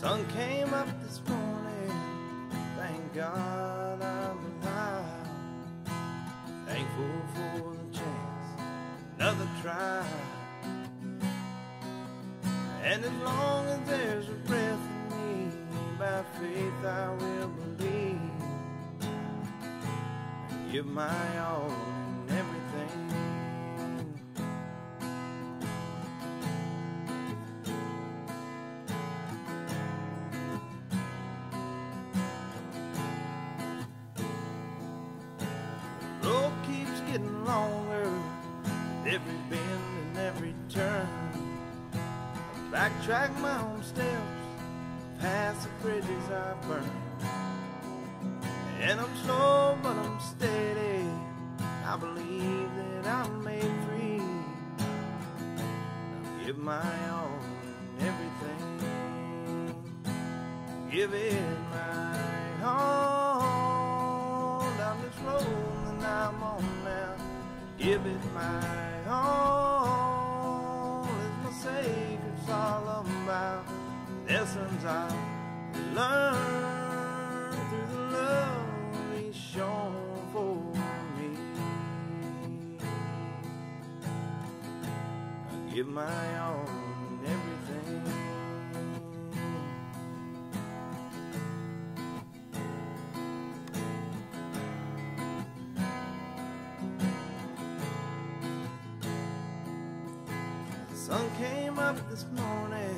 sun came up this morning. Thank God I'm alive. Thankful for the chance, another try. And as long as there's a breath in me, by faith I will believe. Give my all and everything. Getting longer every bend and every turn. I backtrack my own steps, past the bridges I burned. And I'm slow, but I'm steady. I believe that I'm made free. I give my all and everything. Give it my all this road that I'm on. Give it my all. It's my sacred all about. Lessons I learned through the love He's shown for me. I give my all and everything. Sun came up this morning.